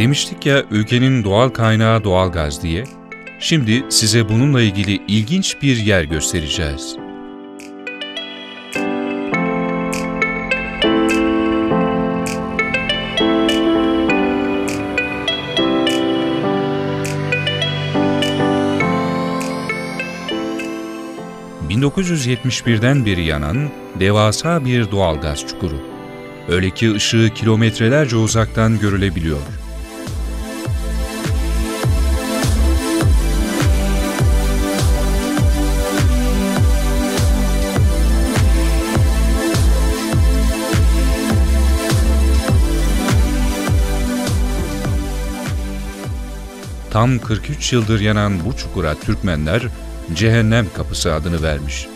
Demiştik ya ülkenin doğal kaynağı doğalgaz diye. Şimdi size bununla ilgili ilginç bir yer göstereceğiz. ...1971'den beri yanan devasa bir doğalgaz çukuru. Öyle ki ışığı kilometrelerce uzaktan görülebiliyor. Tam 43 yıldır yanan bu çukura Türkmenler Cehennem Kapısı adını vermiş.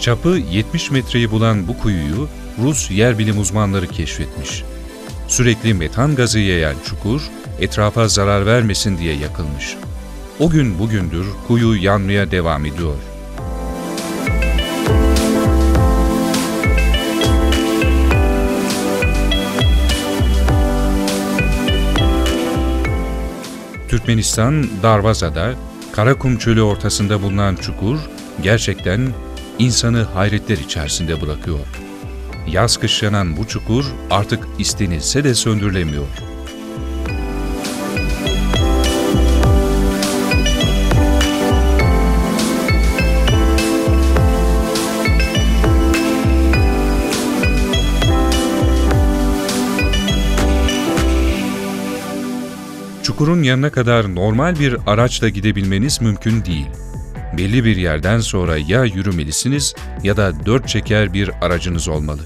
Çapı 70 metreyi bulan bu kuyuyu Rus yer bilim uzmanları keşfetmiş. Sürekli metan gazı yayan çukur etrafa zarar vermesin diye yakılmış. O gün bugündür kuyu yanmaya devam ediyor. Türkmenistan, Darvaza'da, Karakum Çölü ortasında bulunan çukur gerçekten insanı hayretler içerisinde bırakıyor. Yaz kış yanan bu çukur artık istenilse de söndürülemiyor. Çukurun yanına kadar normal bir araçla gidebilmeniz mümkün değil. Belli bir yerden sonra ya yürümelisiniz ya da dört çeker bir aracınız olmalı.